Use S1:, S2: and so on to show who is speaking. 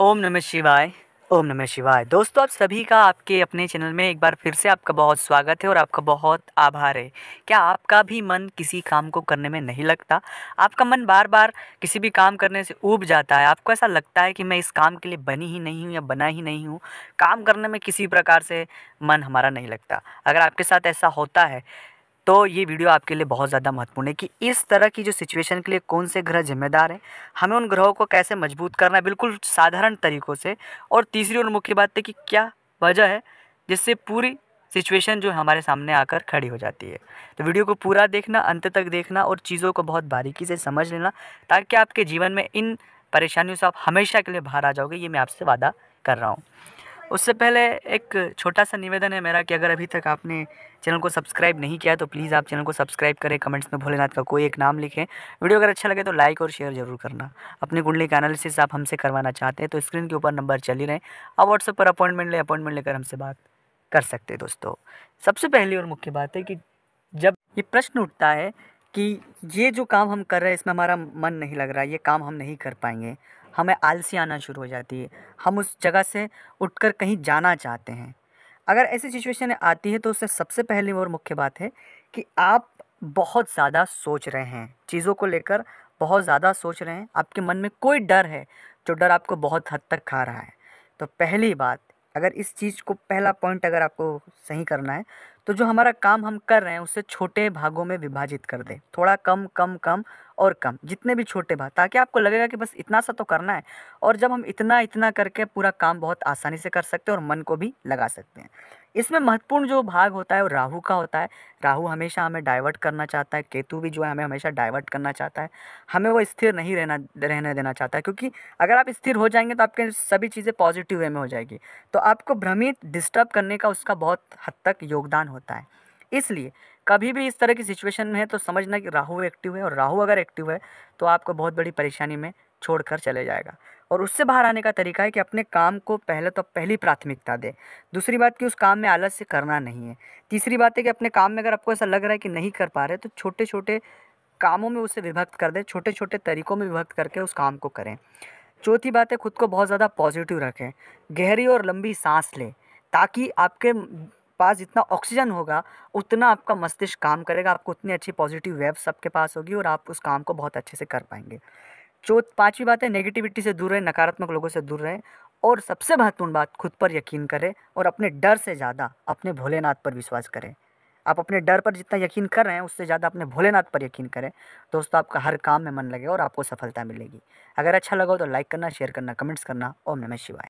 S1: ओम नमः शिवाय, ओम नमः शिवाय। दोस्तों, आप सभी का आपके अपने चैनल में एक बार फिर से आपका बहुत स्वागत है और आपका बहुत आभार है। क्या आपका भी मन किसी काम को करने में नहीं लगता? आपका मन बार बार किसी भी काम करने से ऊब जाता है। आपको ऐसा लगता है कि मैं इस काम के लिए बनी ही नहीं हूँ या बना ही नहीं हूँ। काम करने में किसी प्रकार से मन हमारा नहीं लगता। अगर आपके साथ ऐसा होता है तो ये वीडियो आपके लिए बहुत ज़्यादा महत्वपूर्ण है कि इस तरह की जो सिचुएशन के लिए कौन से ग्रह जिम्मेदार हैं, हमें उन ग्रहों को कैसे मज़बूत करना है बिल्कुल साधारण तरीक़ों से। और तीसरी और मुख्य बात है कि क्या वजह है जिससे पूरी सिचुएशन जो हमारे सामने आकर खड़ी हो जाती है। तो वीडियो को पूरा देखना, अंत तक देखना और चीज़ों को बहुत बारीकी से समझ लेना ताकि आपके जीवन में इन परेशानियों से आप हमेशा के लिए बाहर आ जाओगे, ये मैं आपसे वादा कर रहा हूँ। उससे पहले एक छोटा सा निवेदन है मेरा कि अगर अभी तक आपने चैनल को सब्सक्राइब नहीं किया तो प्लीज़ आप चैनल को सब्सक्राइब करें, कमेंट्स में भोलेनाथ का कोई एक नाम लिखें। वीडियो अगर अच्छा लगे तो लाइक और शेयर ज़रूर करना। अपनी कुंडली का एनालिसिस आप हमसे करवाना चाहते हैं तो स्क्रीन के ऊपर नंबर चल ही। रहे आप व्हाट्सएप पर अपॉइंटमेंट ले, अपॉइंटमेंट लेकर हमसे बात कर सकते दोस्तों। सबसे पहली और मुख्य बात है कि जब ये प्रश्न उठता है कि ये जो काम हम कर रहे हैं, इसमें हमारा मन नहीं लग रहा, ये काम हम नहीं कर पाएँगे। हमें आलसी आना शुरू हो जाती है। हम उस जगह से उठकर कहीं जाना चाहते हैं। अगर ऐसी सिचुएशन आती है तो उससे सबसे पहली और मुख्य बात है कि आप बहुत ज़्यादा सोच रहे हैं। चीज़ों को लेकर बहुत ज़्यादा सोच रहे हैं। आपके मन में कोई डर है, जो डर आपको बहुत हद तक खा रहा है। तो पहली बात, अगर इस चीज़ को, पहला पॉइंट अगर आपको सही करना है तो जो हमारा काम हम कर रहे हैं उसे छोटे भागों में विभाजित कर दें। थोड़ा कम कम कम और कम, जितने भी छोटे भाग ताकि आपको लगेगा कि बस इतना सा तो करना है, और जब हम इतना इतना करके पूरा काम बहुत आसानी से कर सकते हैं और मन को भी लगा सकते हैं। इसमें महत्वपूर्ण जो भाग होता है वो राहु का होता है। राहु हमेशा हमें डाइवर्ट करना चाहता है, केतु भी जो है हमें हमेशा डाइवर्ट करना चाहता है। हमें वो स्थिर नहीं रहना, रहने देना चाहता है, क्योंकि अगर आप स्थिर हो जाएँगे तो आपके सभी चीज़ें पॉजिटिव वे में हो जाएगी। तो आपको भ्रमित, डिस्टर्ब करने का उसका बहुत हद तक योगदान होता है। इसलिए कभी भी इस तरह की सिचुएशन में है तो समझना कि राहु एक्टिव है और राहु अगर एक्टिव है तो आपको बहुत बड़ी परेशानी में छोड़ कर चले जाएगा। और उससे बाहर आने का तरीका है कि अपने काम को पहले तो पहली प्राथमिकता दे। दूसरी बात कि उस काम में आलस से करना नहीं है। तीसरी बात है कि अपने काम में अगर आपको ऐसा लग रहा है कि नहीं कर पा रहे तो छोटे छोटे कामों में उसे विभक्त कर दें छोटे छोटे तरीक़ों में विभक्त करके उस काम को करें। चौथी बात है, खुद को बहुत ज़्यादा पॉजिटिव रखें। गहरी और लंबी सांस लें, ताकि आपके पास जितना ऑक्सीजन होगा, उतना आपका मस्तिष्क काम करेगा, आपको उतनी अच्छी पॉजिटिव वेव्स आपके पास होगी और आप उस काम को बहुत अच्छे से कर पाएँगे। चौथ पाँचवीं बात है नेगेटिविटी से दूर रहें, नकारात्मक लोगों से दूर रहें और सबसे महत्वपूर्ण बात, खुद पर यकीन करें और अपने डर से ज़्यादा अपने भोलेनाथ पर विश्वास करें। आप अपने डर पर जितना यकीन कर रहे हैं, उससे ज़्यादा अपने भोलेनाथ पर यकीन करें। दोस्तों, आपका हर काम में मन लगे और आपको सफलता मिलेगी। अगर अच्छा लगा तो लाइक करना, शेयर करना, कमेंट्स करना ओम नमः शिवाय।